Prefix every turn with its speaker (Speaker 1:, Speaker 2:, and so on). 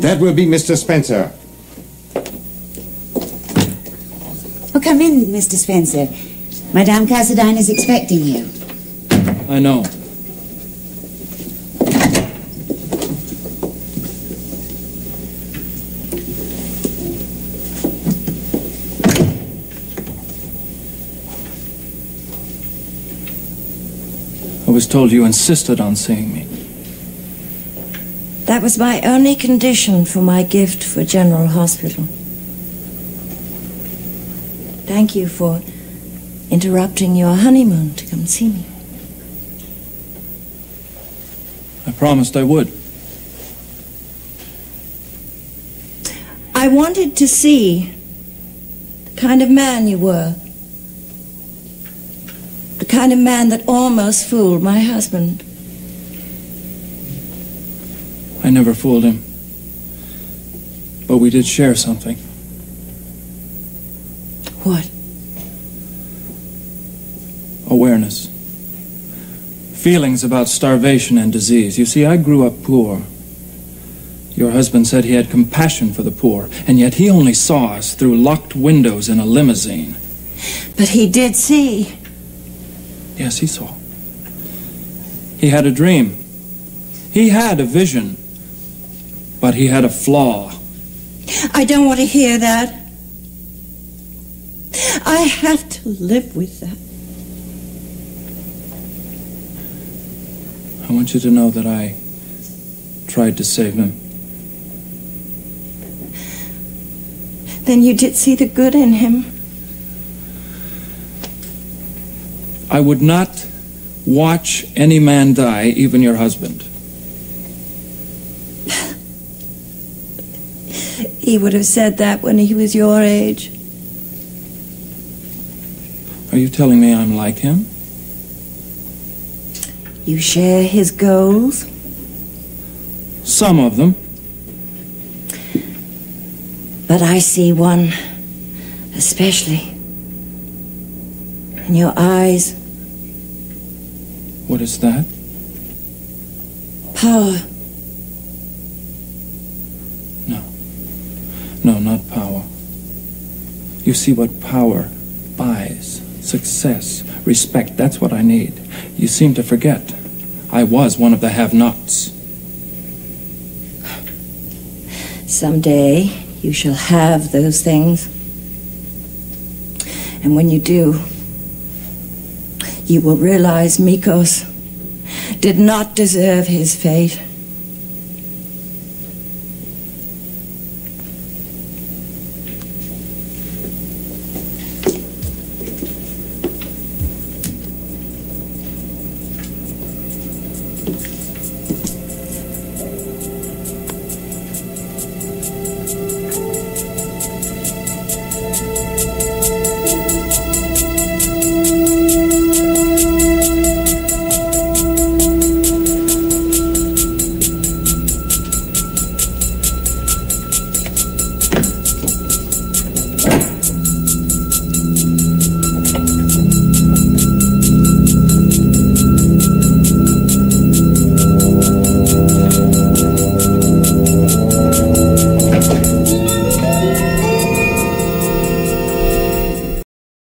Speaker 1: that will be Mr. Spencer.
Speaker 2: Oh, come in, Mr. Spencer. Madame Cassadine is expecting you.
Speaker 3: I know. I was told you insisted on seeing me.
Speaker 4: That was my only condition for my gift for General Hospital. Thank you for interrupting your honeymoon to come see me.
Speaker 3: I promised I would.
Speaker 4: I wanted to see the kind of man you were. The kind of man that almost fooled my husband.
Speaker 3: I never fooled him. But we did share something.
Speaker 4: What?
Speaker 3: Awareness. Feelings about starvation and disease. You see, I grew up poor. Your husband said he had compassion for the poor, and yet he only saw us through locked windows in a limousine.
Speaker 4: But he did see.
Speaker 3: Yes, he saw. He had a dream. He had a vision. But he had a flaw.
Speaker 4: I don't want to hear that. I have to live with that.
Speaker 3: I want you to know that I tried to save him.
Speaker 4: Then you did see the good in him.
Speaker 3: I would not watch any man die, even your husband.
Speaker 4: He would have said that when he was your age.
Speaker 3: Are you telling me I'm like him?
Speaker 4: You share his goals.
Speaker 3: Some of them.
Speaker 4: But I see one, especially. In your eyes,
Speaker 3: What is that?
Speaker 4: power.
Speaker 3: No, not power. You see what power buys success, respect. That's what I need. You seem to forget. I was one of the have nots.
Speaker 4: Someday you shall have those things. And when you do, you will realize Mikkos did not deserve his fate.